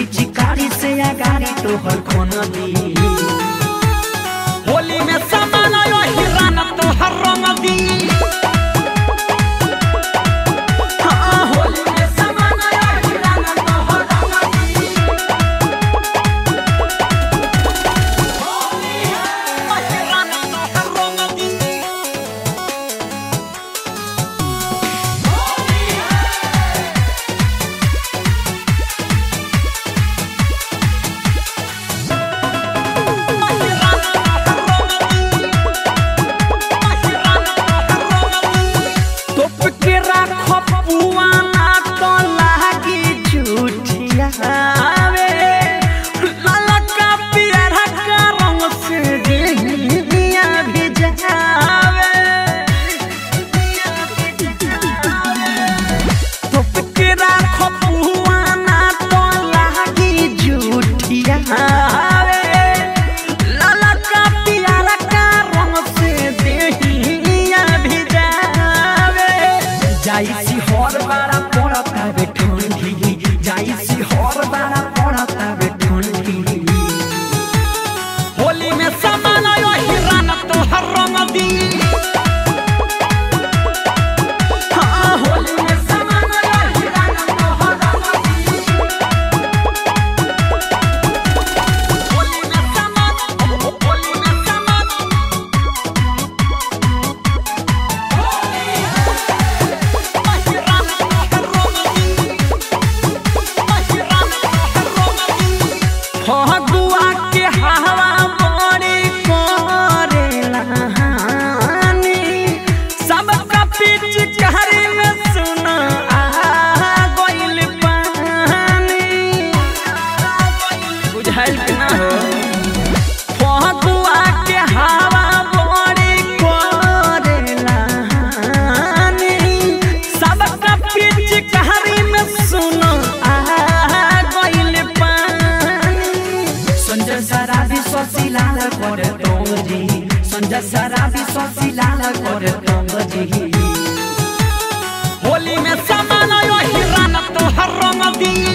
होली चिकारी से अगारी तोहर खोन दी होली में समान हिरान तोहर पड़ता बेठुंडी जाई सिहर दाना पड़ता बेठुंडी होली में समान यो हिरन तो हर रंग दी शराबी सोसी लाल कर होली में समान हिरान तो हर रंग दिए।